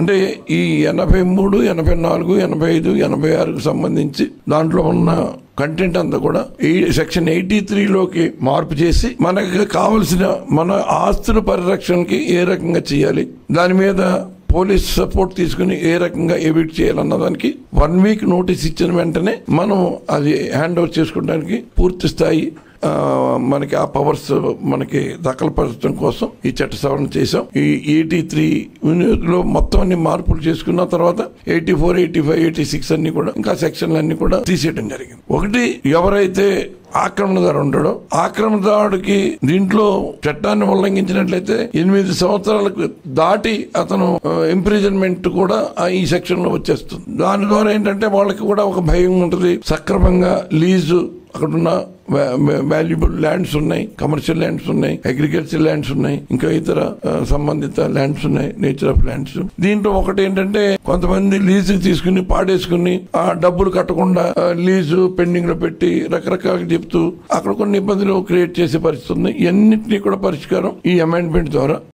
అంటే ఈ ఎనభై మూడు ఎనభై నాలుగు ఎనభై ఐదు ఎనభై ఆరుకు సంబంధించి దాంట్లో ఉన్న కంటెంట్ అంతా కూడా ఈ సెక్షన్ ఎయిటీ త్రీలోకి మార్పు చేసి మనకు కావలసిన మన ఆస్తుల పరిరక్షణకి ఏ రకంగా చేయాలి దాని మీద పోలీస్ సపోర్ట్ తీసుకుని ఏ రకంగా ఎవిట్ చేయాలన్న దానికి వన్ వీక్ నోటీస్ ఇచ్చిన వెంటనే మనం అది హ్యాండ్ ఓవర్ చేసుకోవడానికి పూర్తి స్థాయి మనకి ఆ పవర్స్ మనకి దఖలపరచడం కోసం ఈ చట్ట సవరణ చేశాం. ఈ ఎయిటీ త్రీ లో మొత్తం అన్ని మార్పులు చేసుకున్న తర్వాత eighty four eighty five eighty six అన్ని కూడా ఇంకా సెక్షన్లు కూడా తీసేయడం జరిగింది. ఒకటి ఎవరైతే ఆక్రమణదారు ఉంటాడో ఆక్రమణదారుడికి దీంట్లో చట్టాన్ని ఉల్లంఘించినట్లయితే ఎనిమిది సంవత్సరాలకు దాటి అతను ఇంప్రిజన్మెంట్ కూడా ఈ సెక్షన్లో వచ్చేస్తుంది. దాని ద్వారా ఏంటంటే వాళ్ళకి కూడా ఒక భయం ఉంటుంది. సక్రమంగా లీజు అక్కడున్న వాల్యుబుల్ ల్యాండ్స్ ఉన్నాయి. కమర్షియల్ ల్యాండ్స్ ఉన్నాయి. అగ్రికల్చర్ ల్యాండ్స్ ఉన్నాయి. ఇంకా ఇతర సంబంధిత ల్యాండ్స్ ఉన్నాయి. నేచర్ ఆఫ్ ల్యాండ్స్ దీంట్లో ఒకటి ఏంటంటే కొంతమంది లీజు తీసుకుని పాడేసుకుని ఆ డబ్బులు కట్టకుండా లీజు పెండింగ్లో పెట్టి రకరకాలు చెప్తూ అక్కడ కొన్ని ఇబ్బందులు క్రియేట్ చేసే పరిస్థితి ఉంది. ఇవన్నింటినీ కూడా పరిష్కారం ఈ అమెండ్మెంట్ ద్వారా.